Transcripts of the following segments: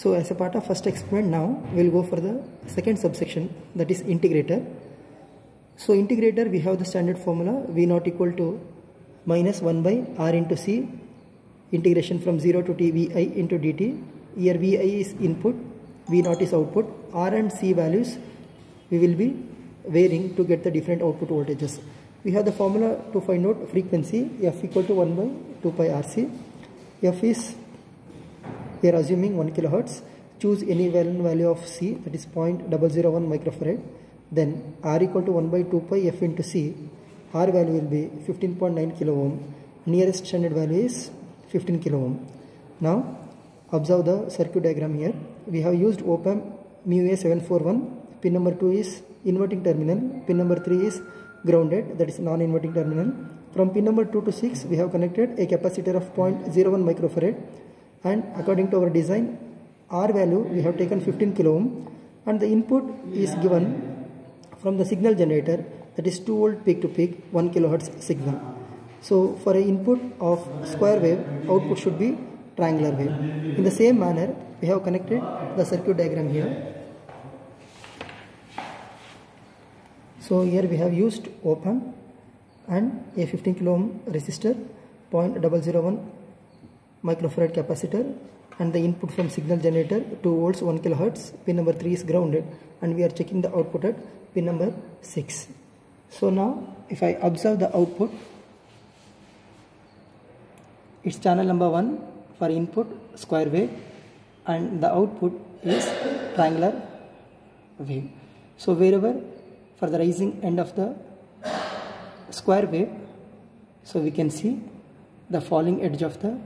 So as a part of first experiment now we'll go for the second subsection that is integrator. So integrator we have the standard formula V naught equal to minus 1 by R into C integration from 0 to t Vi into dt. Here Vi is input, V naught is output. R and C values we will be varying to get the different output voltages. We have the formula to find out frequency f equal to 1 by 2 pi RC. f is we are assuming 1 kilohertz. Choose any value of C that is 0.001 microfarad. Then R equal to 1 by 2 pi f into C. R value will be 15.9 kilo ohm. Nearest standard value is 15 kilo ohm. Now observe the circuit diagram here. We have used op amp mu A741. Pin number 2 is inverting terminal. Pin number 3 is grounded that is non-inverting terminal. From pin number 2 to 6 we have connected a capacitor of 0.01 microfarad and according to our design R value we have taken 15 kilo ohm and the input is given from the signal generator that is 2 volt peak to peak 1 kilohertz signal. So for a input of square wave output should be triangular wave. In the same manner we have connected the circuit diagram here. So here we have used op amp and a 15 kilo ohm resistor 0.001 microfarad capacitor and the input from signal generator 2 volts 1 kilohertz. Pin number 3 is grounded and we are checking the output at pin number 6 so now if I observe the output it's channel number 1 for input square wave and the output is triangular wave. So wherever for the rising end of the square wave so we can see the falling edge of the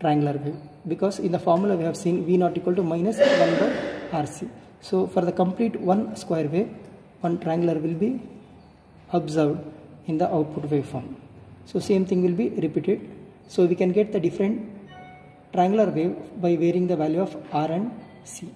triangular wave because in the formula we have seen V naught equal to minus 1 by RC. So for the complete one square wave, one triangular will be observed in the output waveform. So same thing will be repeated. So we can get the different triangular wave by varying the value of R and C.